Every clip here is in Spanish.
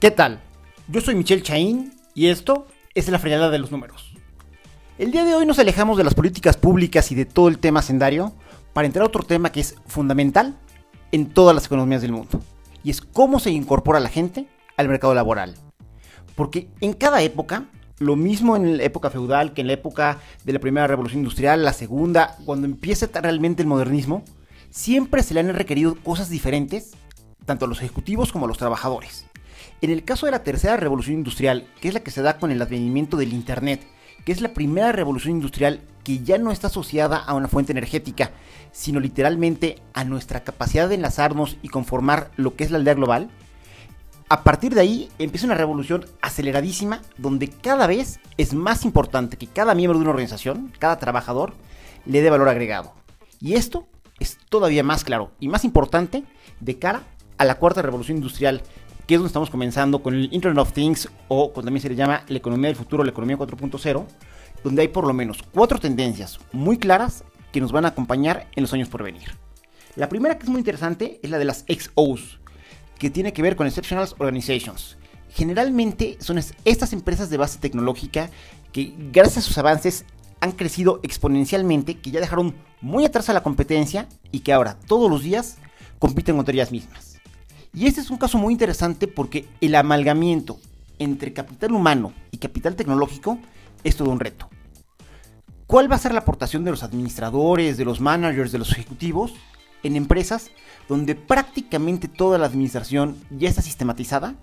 ¿Qué tal? Yo soy Michelle Chaín y esto es la fregada de los números. El día de hoy nos alejamos de las políticas públicas y de todo el tema sendario para entrar a otro tema que es fundamental en todas las economías del mundo y es cómo se incorpora la gente al mercado laboral. Porque en cada época, lo mismo en la época feudal que en la época de la primera revolución industrial, la segunda, cuando empieza realmente el modernismo, siempre se le han requerido cosas diferentes, tanto a los ejecutivos como a los trabajadores. En el caso de la tercera revolución industrial, que es la que se da con el advenimiento del Internet, que es la primera revolución industrial que ya no está asociada a una fuente energética, sino literalmente a nuestra capacidad de enlazarnos y conformar lo que es la aldea global, a partir de ahí empieza una revolución aceleradísima donde cada vez es más importante que cada miembro de una organización, cada trabajador, le dé valor agregado. Y esto es todavía más claro y más importante de cara a la cuarta revolución industrial, que es donde estamos comenzando con el Internet of Things o como también se le llama la economía del futuro, la economía 4.0, donde hay por lo menos cuatro tendencias muy claras que nos van a acompañar en los años por venir. La primera que es muy interesante es la de las XOs, que tiene que ver con Exceptional Organizations. Generalmente son estas empresas de base tecnológica que gracias a sus avances han crecido exponencialmente, que ya dejaron muy atrás a la competencia y que ahora todos los días compiten contra ellas mismas. Y este es un caso muy interesante porque el amalgamiento entre capital humano y capital tecnológico es todo un reto. ¿Cuál va a ser la aportación de los administradores, de los managers, de los ejecutivos en empresas donde prácticamente toda la administración ya está sistematizada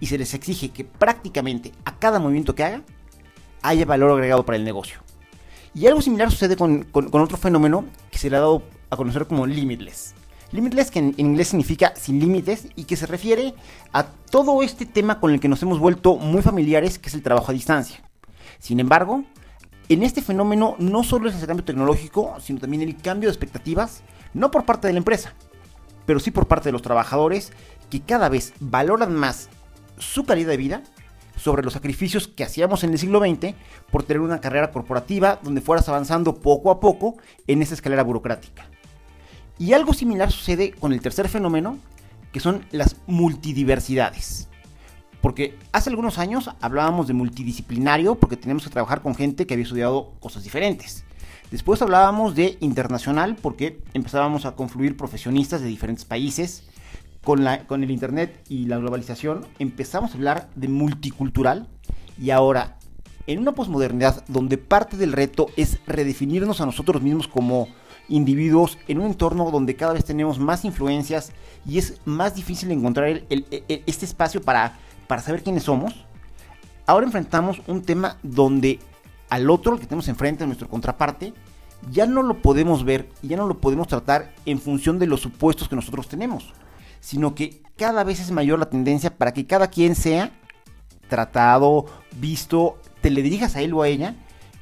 y se les exige que prácticamente a cada movimiento que haga haya valor agregado para el negocio. Y algo similar sucede con, otro fenómeno que se le ha dado a conocer como limitless. Limitless que en, inglés significa sin límites y que se refiere a todo este tema con el que nos hemos vuelto muy familiares que es el trabajo a distancia. Sin embargo, en este fenómeno no solo es el cambio tecnológico, sino también el cambio de expectativas, no por parte de la empresa, pero sí por parte de los trabajadores que cada vez valoran más su calidad de vida sobre los sacrificios que hacíamos en el siglo XX por tener una carrera corporativa donde fueras avanzando poco a poco en esa escalera burocrática. Y algo similar sucede con el tercer fenómeno, que son las multidiversidades. Porque hace algunos años hablábamos de multidisciplinario porque tenemos que trabajar con gente que había estudiado cosas diferentes. Después hablábamos de internacional porque empezábamos a confluir profesionistas de diferentes países. Con, la, con el Internet y la globalización empezamos a hablar de multicultural y ahora en una posmodernidad donde parte del reto es redefinirnos a nosotros mismos como individuos en un entorno donde cada vez tenemos más influencias y es más difícil encontrar este espacio para, para saber quiénes somos, ahora enfrentamos un tema donde al otro, el que tenemos enfrente, a nuestro contraparte, ya no lo podemos ver y ya no lo podemos tratar en función de los supuestos que nosotros tenemos, sino que cada vez es mayor la tendencia para que cada quien sea tratado, visto, te le dirijas a él o a ella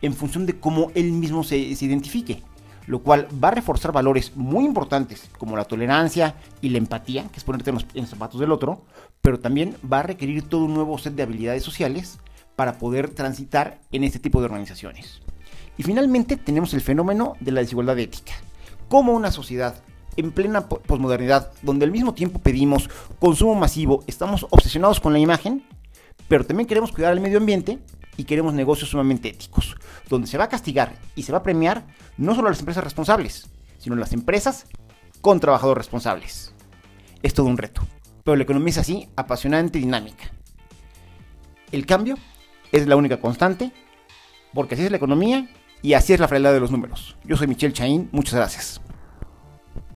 en función de cómo él mismo se, identifique, lo cual va a reforzar valores muy importantes como la tolerancia y la empatía, que es ponerte en los, en los zapatos del otro, pero también va a requerir todo un nuevo set de habilidades sociales para poder transitar en este tipo de organizaciones. Y finalmente tenemos el fenómeno de la desigualdad ética. Como una sociedad en plena posmodernidad, donde al mismo tiempo pedimos consumo masivo, estamos obsesionados con la imagen, pero también queremos cuidar el medio ambiente y queremos negocios sumamente éticos, donde se va a castigar y se va a premiar no solo a las empresas responsables, sino a las empresas con trabajadores responsables. Es todo un reto, pero la economía es así, apasionante y dinámica. El cambio es la única constante, porque así es la economía y así es la frialdad de los números. Yo soy Michelle Chaín, muchas gracias.